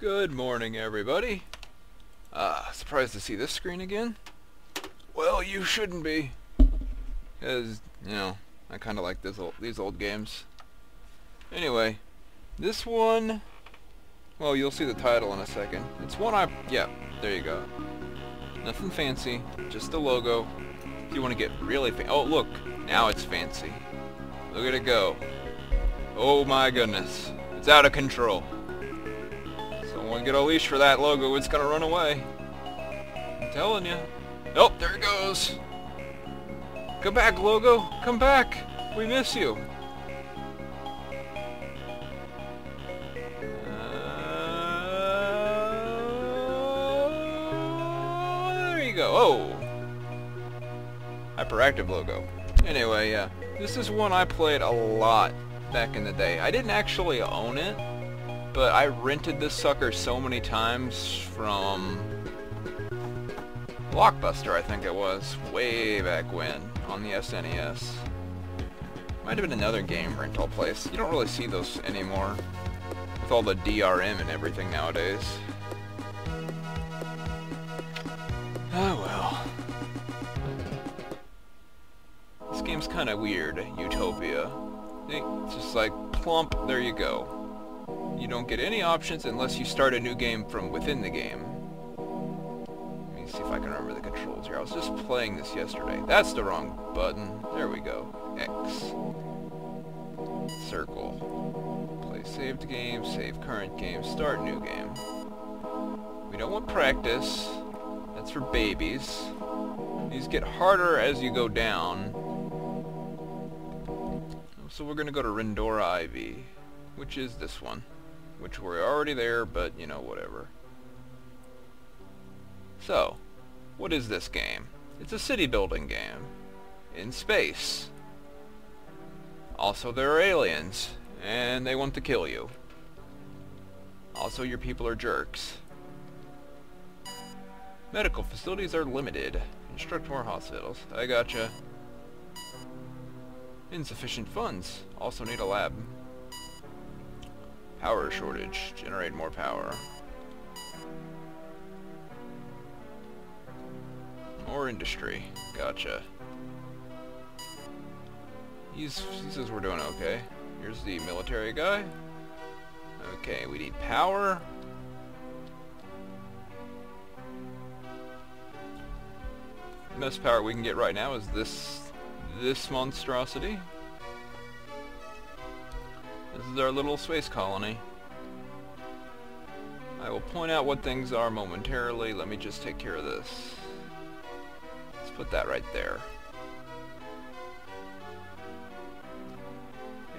Good morning, everybody. Ah, surprised to see this screen again? Well, you shouldn't be. Because, you know, I kind of like this old, these old games. Anyway, this one... Well, you'll see the title in a second. It's one I... Yeah, there you go. Nothing fancy, just the logo. If you want to get really fancy... Oh, look! Now it's fancy. Look at it go. Oh my goodness. It's out of control. Someone get a leash for that logo, it's gonna run away. I'm telling you. Oh, there it goes. Come back, logo. Come back. We miss you. Uh, there you go. Oh. Hyperactive logo. Anyway, yeah. This is one I played a lot back in the day. I didn't actually own it, but I rented this sucker so many times from Blockbuster, I think it was, way back when, on the SNES. Might have been another game rental place. You don't really see those anymore, with all the DRM and everything nowadays. Oh well. This game's kinda weird, Utopia. It's just like, plump, there you go. You don't get any options unless you start a new game from within the game. Let me see if I can remember the controls here. I was just playing this yesterday. That's the wrong button. There we go. X. Circle. Play saved game, save current game, start new game. We don't want practice. That's for babies. These get harder as you go down. So we're going to go to Rindora IV, which is this one. Which we're already there, but, you know, whatever. So, what is this game? It's a city building game. In space. Also, there are aliens, and they want to kill you. Also, your people are jerks. Medical facilities are limited. Construct more hospitals. I gotcha. Insufficient funds. Also need a lab. Power shortage. Generate more power. More industry. Gotcha. He's, he says we're doing okay. Here's the military guy. Okay, we need power. The best power we can get right now is this this monstrosity. This is our little space colony. I will point out what things are momentarily. Let me just take care of this. Let's put that right there.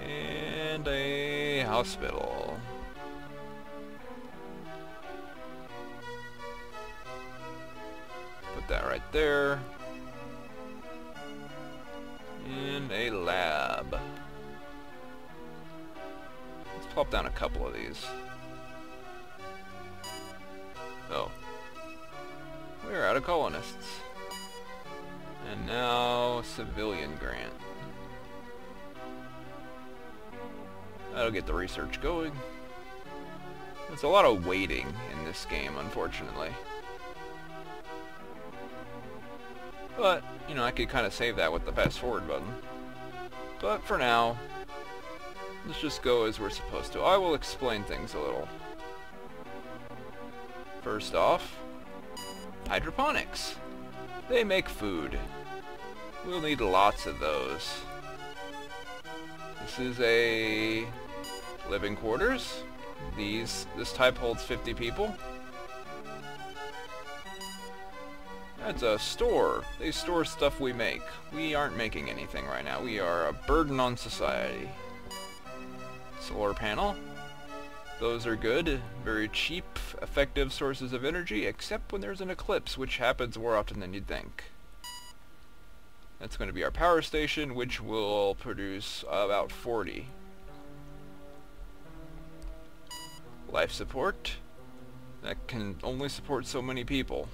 And a hospital. Put that right there. And a lab. Plop down a couple of these. Oh. We're out of colonists. And now, civilian grant. That'll get the research going. There's a lot of waiting in this game, unfortunately. But, you know, I could kind of save that with the fast forward button. But for now, let's just go as we're supposed to. I will explain things a little. First off, hydroponics. They make food. We'll need lots of those. This is a living quarters. These this type holds 50 people. That's a store. They store stuff we make. We aren't making anything right now. We are a burden on society. Solar panel. Those are good. Very cheap, effective sources of energy, except when there's an eclipse, which happens more often than you'd think. That's going to be our power station, which will produce about 40. Life support. That can only support so many people.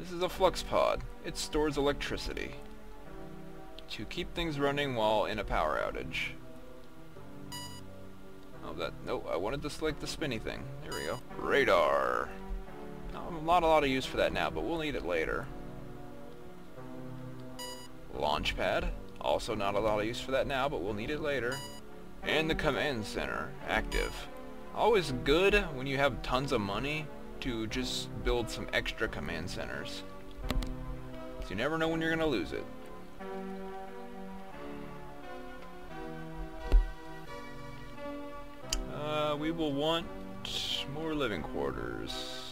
This is a flux pod. It stores electricity to keep things running while in a power outage. Oh, that... No, I wanted to select the spinny thing. There we go. Radar. Not a lot of use for that now, but we'll need it later. Launch pad. Also not a lot of use for that now, but we'll need it later. And the command center. Active. Always good when you have tons of money to just build some extra command centers. So you never know when you're going to lose it. We will want more living quarters.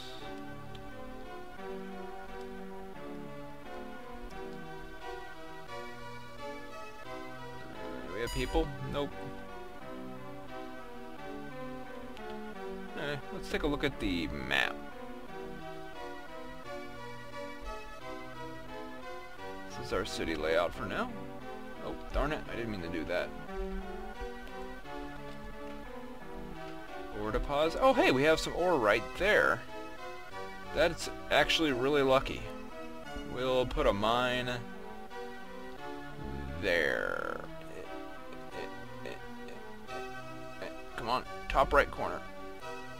Do we have people? Nope. Eh, let's take a look at the map. This is our city layout for now. Oh, darn it, I didn't mean to do that. Ore deposit. Oh, hey, we have some ore right there. That's actually really lucky. We'll put a mine there. Come on, top right corner.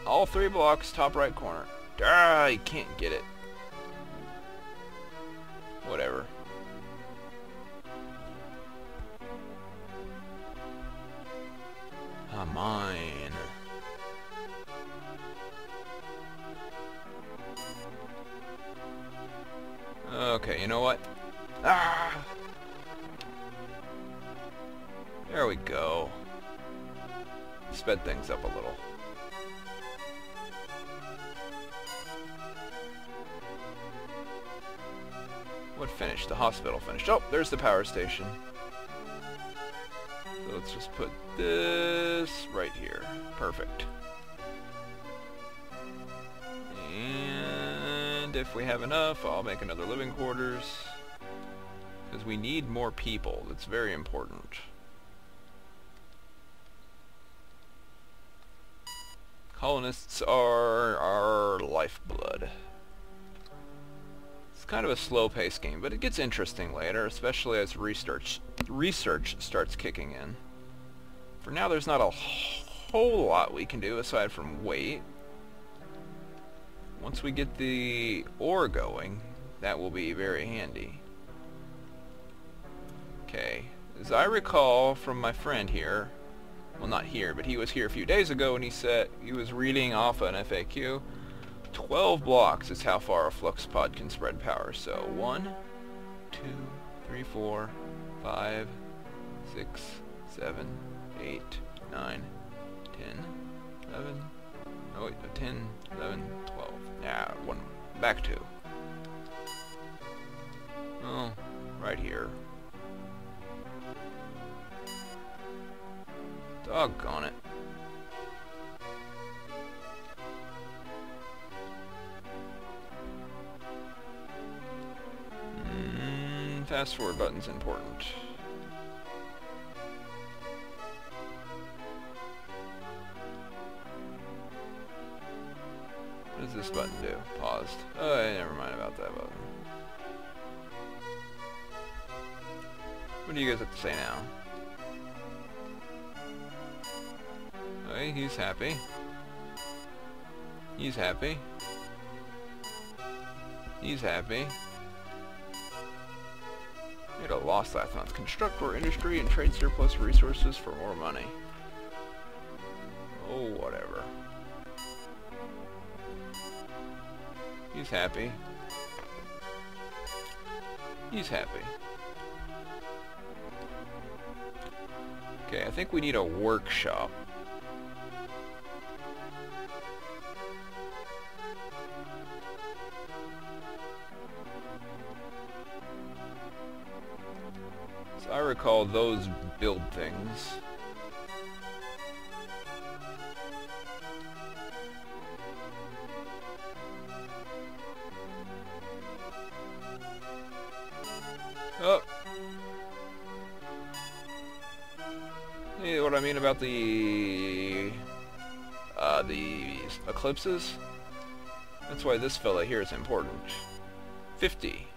All three blocks, top right corner. Ah, you can't get it. Hospital finished. Oh, there's the power station. So let's just put this right here. Perfect. And if we have enough, I'll make another living quarters. Because we need more people. That's very important. Colonists are our lifeblood kind of a slow-paced game, but it gets interesting later, especially as research research starts kicking in. For now, there's not a whole lot we can do aside from wait. Once we get the ore going, that will be very handy. Okay, as I recall from my friend here, well not here, but he was here a few days ago and he said he was reading off an FAQ 12 blocks is how far a flux pod can spread power. So 1, 2, 3, 4, 5, 6, 7, 8, 9, 10, 11, oh wait, 10, 11, 12. Now, one, back to. Oh, right here. Doggone it. Fast forward button's important. What does this button do? Paused. Oh, hey, never mind about that button. What do you guys have to say now? Okay, he's happy. He's happy. He's happy. Made a loss last month. Construct more industry and trade surplus resources for more money. Oh, whatever. He's happy. He's happy. Okay, I think we need a workshop. I recall those build things. Oh! See what I mean about the... Uh, the eclipses? That's why this fella here is important. 50.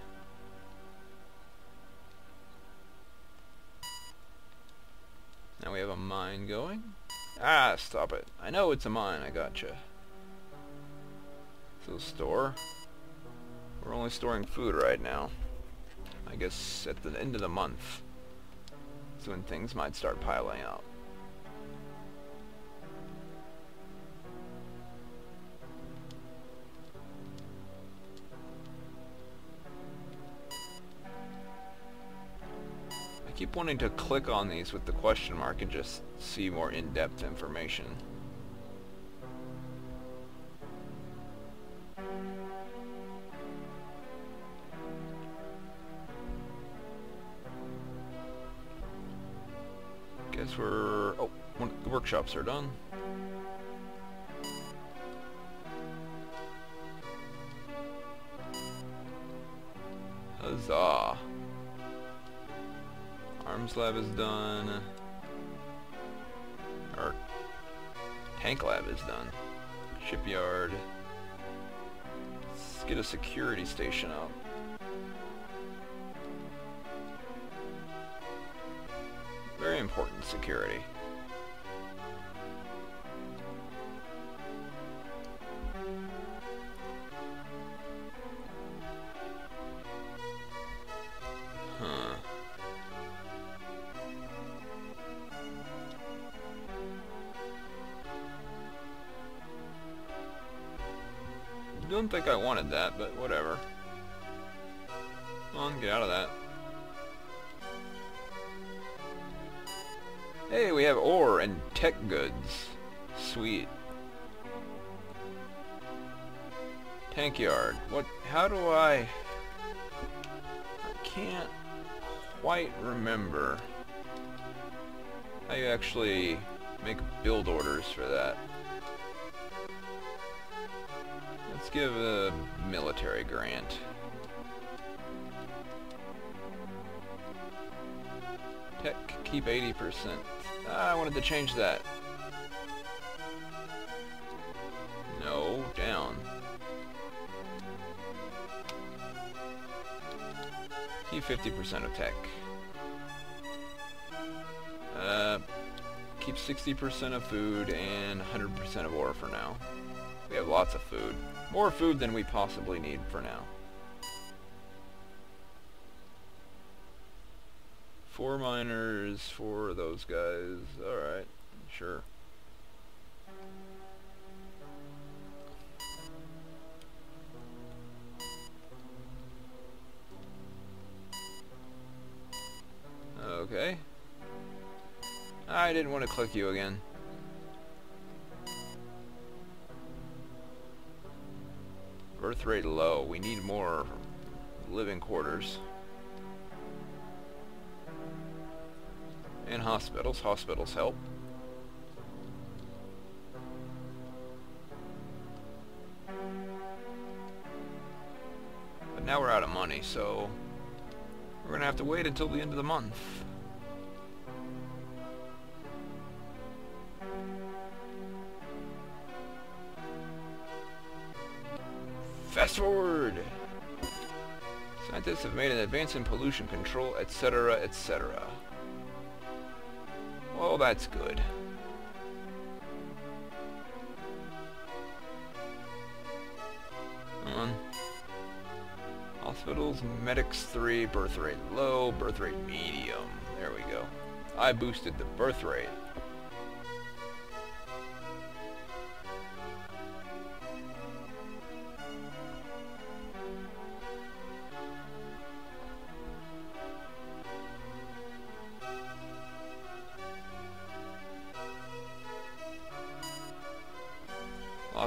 Ah, stop it. I know it's a mine, I gotcha. So store. We're only storing food right now. I guess at the end of the month. That's when things might start piling up. Keep wanting to click on these with the question mark and just see more in-depth information. Guess we're... Oh, one, the workshops are done. Huzzah. Arms lab is done. Or tank lab is done. Shipyard. Let's get a security station up. Very important security. Don't think I wanted that, but whatever. Come on, get out of that. Hey, we have ore and tech goods. Sweet. Tank yard. What, how do I... I can't quite remember how you actually make build orders for that. Give a military grant. Tech, keep 80%. Ah, I wanted to change that. No, down. Keep 50% of tech. Uh, keep 60% of food and 100% of ore for now. Have lots of food. More food than we possibly need for now. Four miners for those guys. Alright, sure. Okay. I didn't want to click you again. Birth rate low. We need more living quarters. And hospitals. Hospitals help. But now we're out of money, so we're going to have to wait until the end of the month. Fast forward! Scientists have made an advance in pollution control, etc., etc. Well, that's good. Come on. Hospitals, medics 3, birth rate low, birth rate medium. There we go. I boosted the birth rate.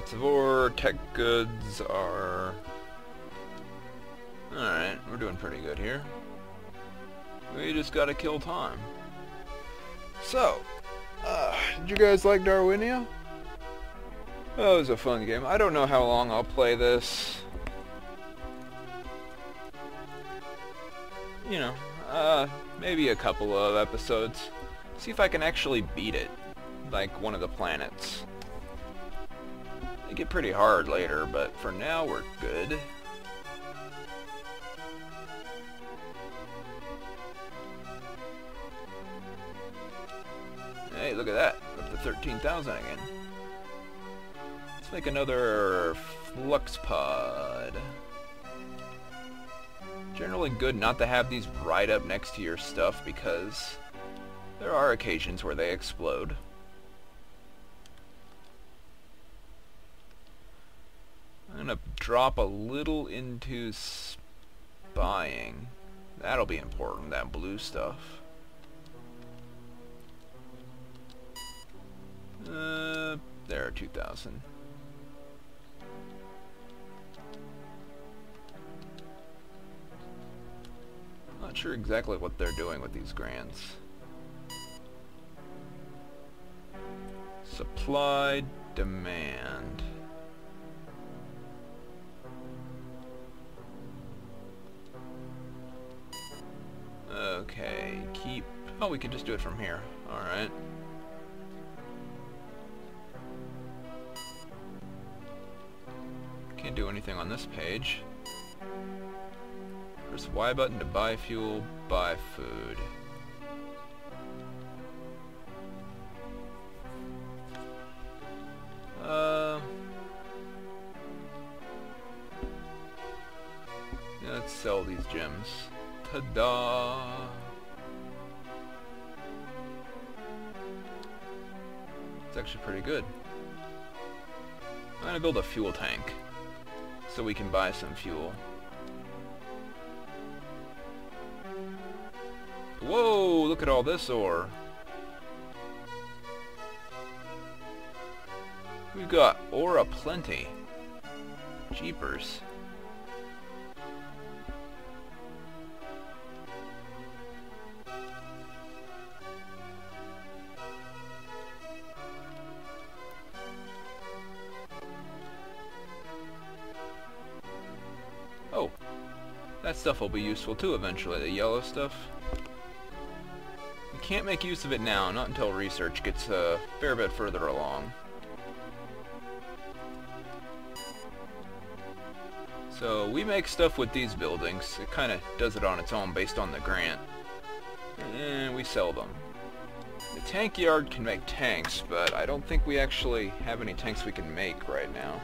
Lots of ore, tech goods are... Alright, we're doing pretty good here. We just gotta kill time. So, uh, did you guys like Darwinia? That was a fun game. I don't know how long I'll play this. You know, uh, maybe a couple of episodes. See if I can actually beat it, like one of the planets. They get pretty hard later, but for now we're good. Hey, look at that. Up to 13,000 again. Let's make another flux pod. Generally good not to have these right up next to your stuff because there are occasions where they explode. I'm to drop a little into spying. That'll be important, that blue stuff. Uh, there, 2,000. Not sure exactly what they're doing with these grants. Supply, demand. Okay, keep... Oh, we can just do it from here. Alright. Can't do anything on this page. Press Y button to buy fuel, buy food. Uh... Yeah, let's sell these gems. Ta-da! It's actually pretty good. I'm gonna build a fuel tank so we can buy some fuel. Whoa, look at all this ore. We've got ore aplenty. Jeepers. Stuff will be useful too eventually, the yellow stuff. We can't make use of it now, not until research gets a fair bit further along. So we make stuff with these buildings. It kind of does it on its own based on the grant. And we sell them. The tank yard can make tanks, but I don't think we actually have any tanks we can make right now.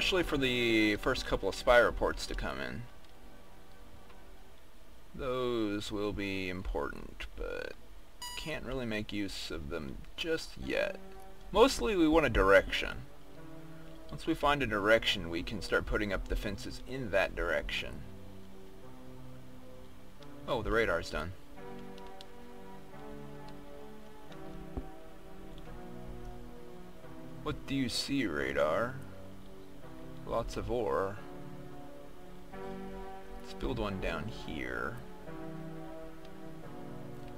Especially for the first couple of spy reports to come in. Those will be important, but can't really make use of them just yet. Mostly we want a direction. Once we find a direction, we can start putting up the fences in that direction. Oh, the radar's done. What do you see, radar? Lots of ore. Let's build one down here.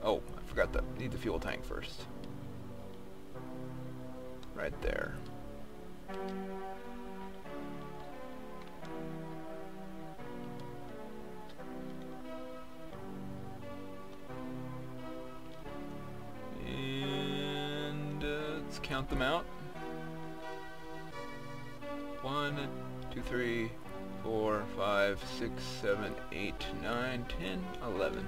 Oh, I forgot that. Need the fuel tank first. Right there. And uh, let's count them out. One, two, three, four, five, six, seven, eight, nine, ten, eleven.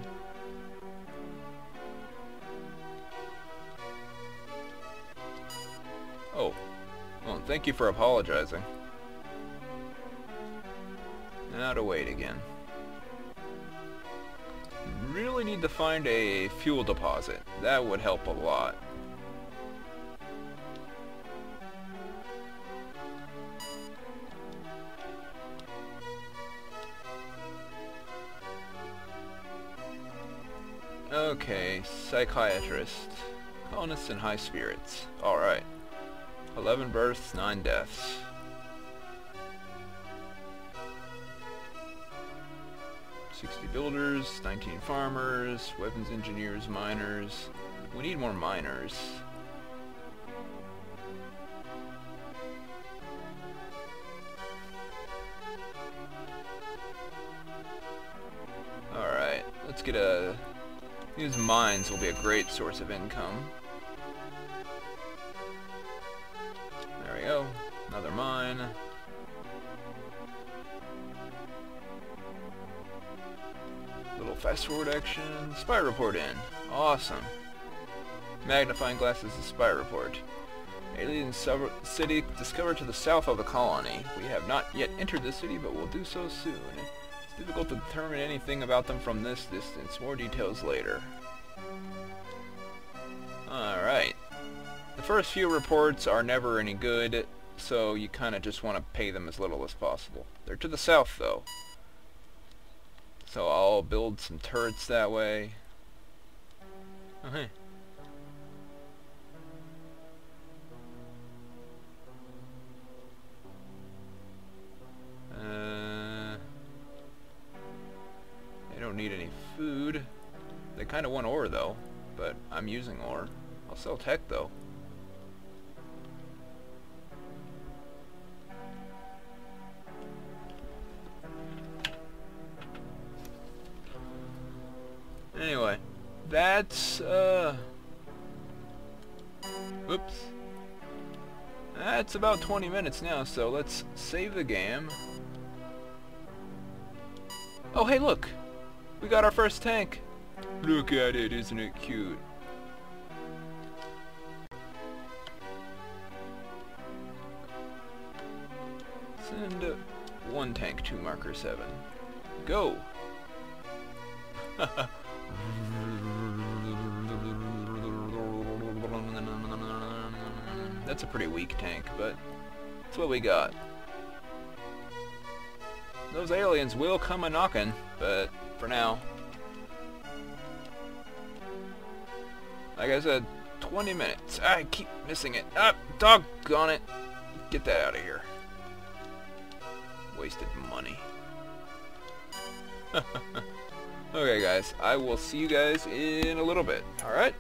Oh. Well, thank you for apologizing. Now to wait again. Really need to find a fuel deposit. That would help a lot. Okay, psychiatrist. Colonists in high spirits. Alright. 11 births, 9 deaths. Sixty builders, 19 farmers, weapons engineers, miners. We need more miners. These mines will be a great source of income. There we go. Another mine. Little fast forward action. Spy report in. Awesome. Magnifying glass is the spy report. Alien city discovered to the south of the colony. We have not yet entered the city, but will do so soon. Difficult to determine anything about them from this distance. More details later. Alright. The first few reports are never any good, so you kind of just want to pay them as little as possible. They're to the south, though. So I'll build some turrets that way. Okay. Don't need any food. They kind of want ore, though, but I'm using ore. I'll sell tech, though. Anyway, that's, uh... Whoops. That's about 20 minutes now, so let's save the game. Oh, hey, look! We got our first tank! Look at it, isn't it cute? Send one tank to marker 7. Go! That's a pretty weak tank, but that's what we got. Those aliens will come a-knocking, but for now... Like I said, 20 minutes. I keep missing it. Ah, doggone it. Get that out of here. Wasted money. okay, guys. I will see you guys in a little bit. Alright?